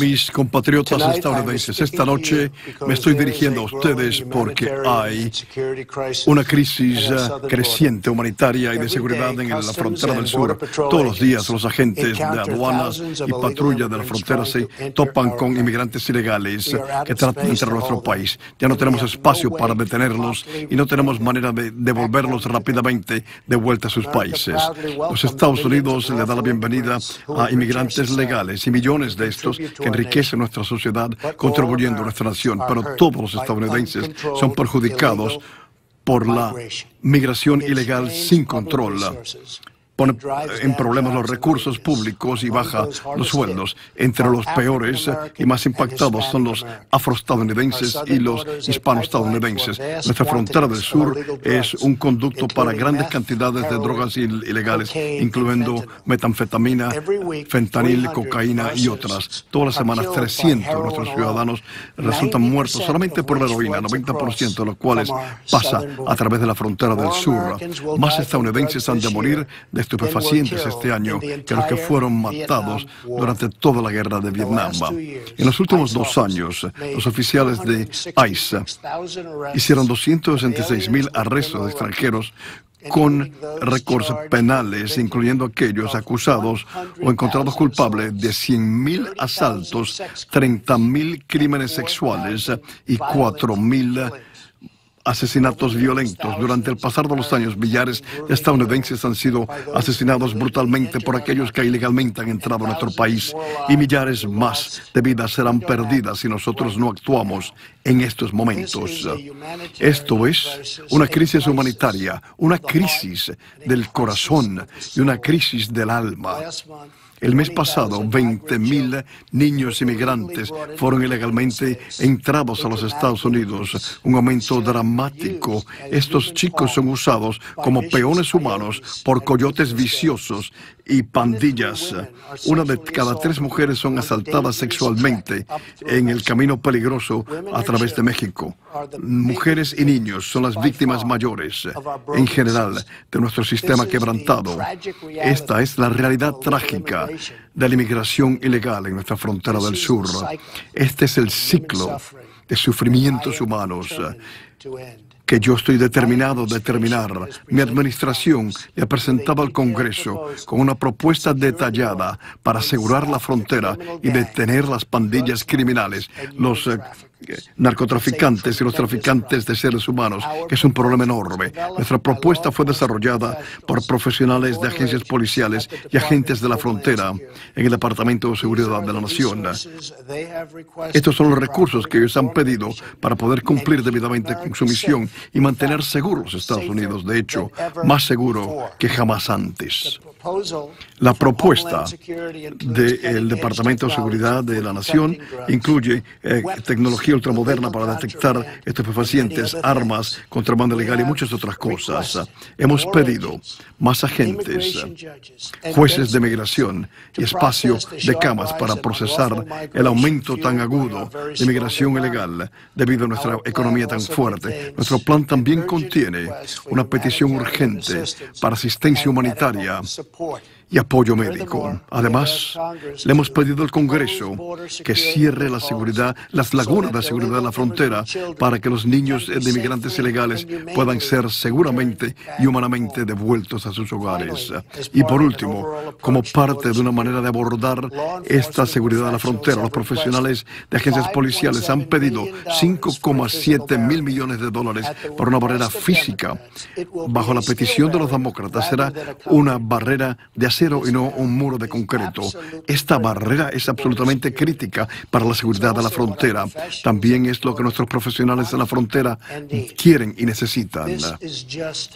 Mis compatriotas estadounidenses, esta noche me estoy dirigiendo a ustedes porque hay una crisis eh, creciente humanitaria y de seguridad en la frontera del sur. Todos los días los agentes de aduanas y patrulla de la frontera se topan con inmigrantes ilegales que tratan de entrar a nuestro país. Ya no tenemos espacio para detenerlos y no tenemos manera de devolverlos rápidamente de vuelta a sus países. Los Estados Unidos le da la bienvenida a inmigrantes legales y millones de estos que enriquecen nuestra sociedad contribuyendo a nuestra nación, pero todos los estadounidenses son perjudicados por la migración ilegal sin control pone en problemas los recursos públicos y baja los sueldos. Entre los peores y más impactados son los afroestadounidenses y los hispanoestadounidenses. Nuestra frontera del sur es un conducto para grandes cantidades de drogas ilegales, incluyendo metanfetamina, fentanil, cocaína y otras. Todas las semanas 300 de nuestros ciudadanos resultan muertos solamente por la heroína, 90% de los cuales pasa a través de la frontera del sur. Más estadounidenses han de morir de estupefacientes este año que los que fueron matados durante toda la guerra de Vietnam. En los últimos dos años, los oficiales de ICE hicieron 266 mil arrestos de extranjeros con récords penales, incluyendo aquellos acusados o encontrados culpables de 100.000 asaltos, 30.000 crímenes sexuales y 4.000 asesinatos violentos. Durante el pasar de los años, millares de estadounidenses han sido asesinados brutalmente por aquellos que ilegalmente han entrado a nuestro país y millares más de vidas serán perdidas si nosotros no actuamos en estos momentos. Esto es una crisis humanitaria, una crisis del corazón y una crisis del alma. El mes pasado, 20.000 niños inmigrantes fueron ilegalmente entrados a los Estados Unidos, un aumento dramático. Estos chicos son usados como peones humanos por coyotes viciosos y pandillas. Una de cada tres mujeres son asaltadas sexualmente en el camino peligroso a través de México. Mujeres y niños son las víctimas mayores en general de nuestro sistema quebrantado. Esta es la realidad trágica de la inmigración ilegal en nuestra frontera del sur. Este es el ciclo de sufrimientos humanos que yo estoy determinado a determinar. Mi administración le ha presentado al Congreso con una propuesta detallada para asegurar la frontera y detener las pandillas criminales, los eh, narcotraficantes y los traficantes de seres humanos, que es un problema enorme. Nuestra propuesta fue desarrollada por profesionales de agencias policiales y agentes de la frontera en el Departamento de Seguridad de la Nación. Estos son los recursos que ellos han pedido para poder cumplir debidamente con su misión y mantener seguros los Estados Unidos, de hecho, más seguro que jamás antes. La propuesta del Departamento de Seguridad de la Nación incluye eh, tecnología ultramoderna para detectar estupefacientes, armas, contrabando legal y muchas otras cosas. Hemos pedido más agentes, jueces de migración y espacio de camas para procesar el aumento tan agudo de migración ilegal debido a nuestra economía tan fuerte. Nuestro plan también contiene una petición urgente para asistencia humanitaria y apoyo médico. Además, le hemos pedido al Congreso que cierre la seguridad, las lagunas de seguridad de la frontera para que los niños de inmigrantes ilegales puedan ser seguramente y humanamente devueltos a sus hogares. Y por último, como parte de una manera de abordar esta seguridad de la frontera, los profesionales de agencias policiales han pedido 5,7 mil millones de dólares por una barrera física. Bajo la petición de los demócratas será una barrera de y no un muro de concreto. Esta barrera es absolutamente crítica para la seguridad de la frontera. También es lo que nuestros profesionales de la frontera quieren y necesitan.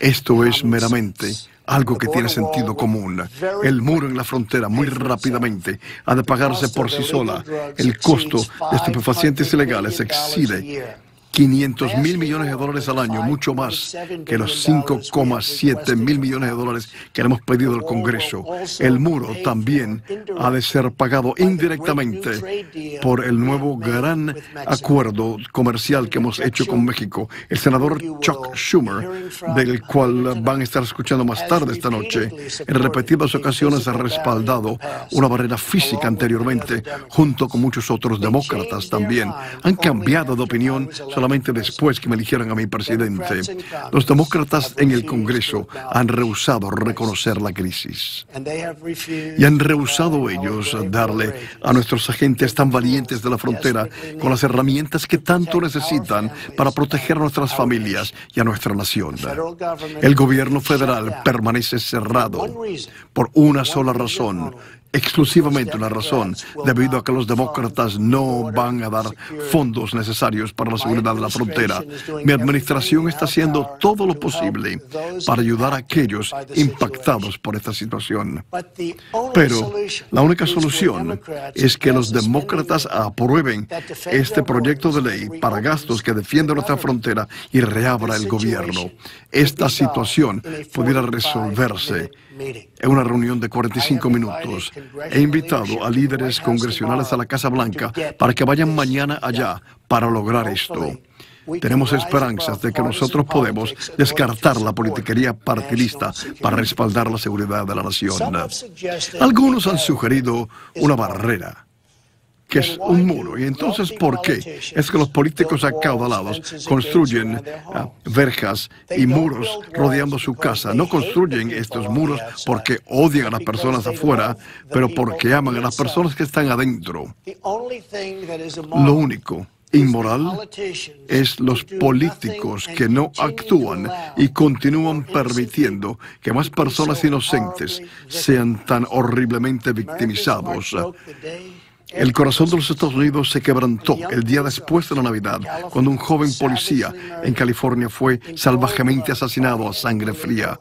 Esto es meramente algo que tiene sentido común. El muro en la frontera muy rápidamente ha de pagarse por sí sola. El costo de estupefacientes ilegales excede 500 mil millones de dólares al año, mucho más que los 5,7 mil millones de dólares que le hemos pedido al Congreso. El muro también ha de ser pagado indirectamente por el nuevo gran acuerdo comercial que hemos hecho con México. El senador Chuck Schumer, del cual van a estar escuchando más tarde esta noche, en repetidas ocasiones ha respaldado una barrera física anteriormente, junto con muchos otros demócratas también. Han cambiado de opinión solamente después que me eligieron a mi presidente. Los demócratas en el Congreso han rehusado reconocer la crisis. Y han rehusado ellos darle a nuestros agentes tan valientes de la frontera con las herramientas que tanto necesitan para proteger a nuestras familias y a nuestra nación. El gobierno federal permanece cerrado por una sola razón, exclusivamente una razón, debido a que los demócratas no van a dar fondos necesarios para la seguridad de la frontera. Mi administración está haciendo todo lo posible para ayudar a aquellos impactados por esta situación. Pero la única solución es que los demócratas aprueben este proyecto de ley para gastos que defienden nuestra frontera y reabra el gobierno. Esta situación pudiera resolverse en una reunión de 45 minutos. He invitado a líderes congresionales a la Casa Blanca para que vayan mañana allá para lograr esto. Tenemos esperanzas de que nosotros podemos descartar la politiquería partidista para respaldar la seguridad de la nación. Algunos han sugerido una barrera que es un muro. ¿Y entonces por qué? Es que los políticos acaudalados construyen ah, verjas y muros rodeando su casa. No construyen estos muros porque odian a las personas afuera, pero porque aman a las personas que están adentro. Lo único inmoral es los políticos que no actúan y continúan permitiendo que más personas inocentes sean tan horriblemente victimizados. El corazón de los Estados Unidos se quebrantó el día después de la Navidad, cuando un joven policía en California fue salvajemente asesinado a sangre fría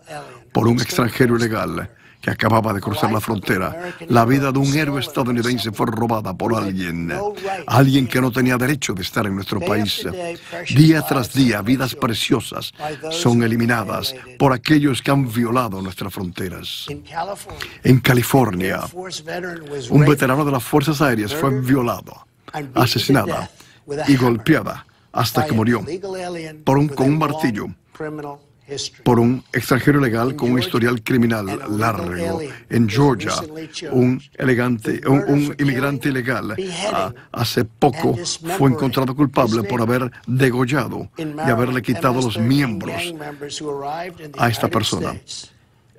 por un extranjero ilegal que acababa de cruzar la frontera. La vida de un héroe estadounidense fue robada por alguien, alguien que no tenía derecho de estar en nuestro país. Día tras día, vidas preciosas son eliminadas por aquellos que han violado nuestras fronteras. En California, un veterano de las Fuerzas Aéreas fue violado, asesinada y golpeada hasta que murió por un, con un martillo por un extranjero legal con un historial criminal largo. En Georgia, un, elegante, un, inmigrante ilegal ah, hace poco fue encontrado culpable por haber degollado y haberle quitado los miembros a esta persona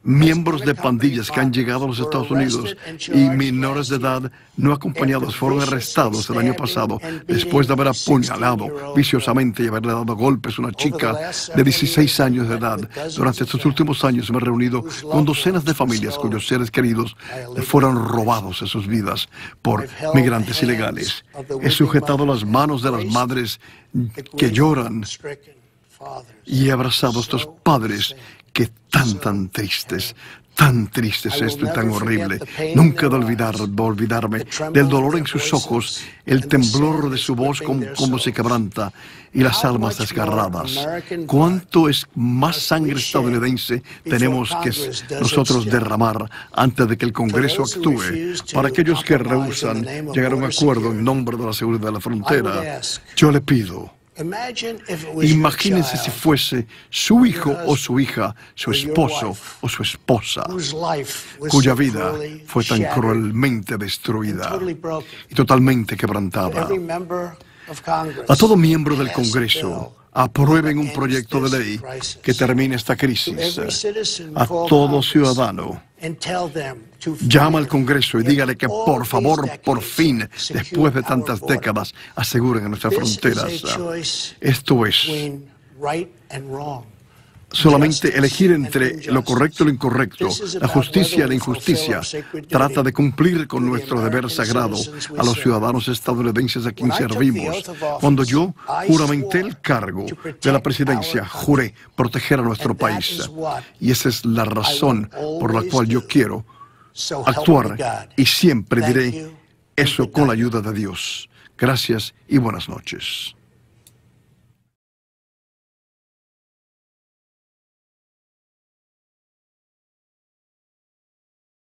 miembros de pandillas que han llegado a los Estados Unidos y menores de edad no acompañados fueron arrestados el año pasado después de haber apuñalado viciosamente y haberle dado golpes a una chica de 16 años de edad. Durante estos últimos años me he reunido con docenas de familias cuyos seres queridos fueron robados en sus vidas por migrantes ilegales. He sujetado las manos de las madres que lloran y he abrazado a estos padres que tan, tan tristes, tan tristes esto y tan horrible. Nunca de olvidar, de olvidarme del dolor en sus ojos, el temblor de su voz como, se quebranta y las almas desgarradas. ¿Cuánto es más sangre estadounidense tenemos que nosotros derramar antes de que el Congreso actúe para aquellos que rehusan llegar a un acuerdo en nombre de la seguridad de la frontera? Yo le pido Imagínense si fuese su hijo o su hija, su esposo o su esposa, cuya vida fue tan cruelmente destruida y totalmente quebrantada. A todo miembro del Congreso, aprueben un proyecto de ley que termine esta crisis. A todo ciudadano, llama al Congreso y dígale que por favor, por fin, después de tantas décadas, aseguren nuestras fronteras. Esto es solamente elegir entre lo correcto y lo incorrecto, la justicia y la injusticia. Trata de cumplir con nuestro deber sagrado a los ciudadanos estadounidenses a quien servimos. Cuando yo juramenté el cargo de la presidencia, juré proteger a nuestro país. Y esa es la razón por la cual yo quiero actuar y siempre diré eso con la ayuda de Dios. Gracias y buenas noches.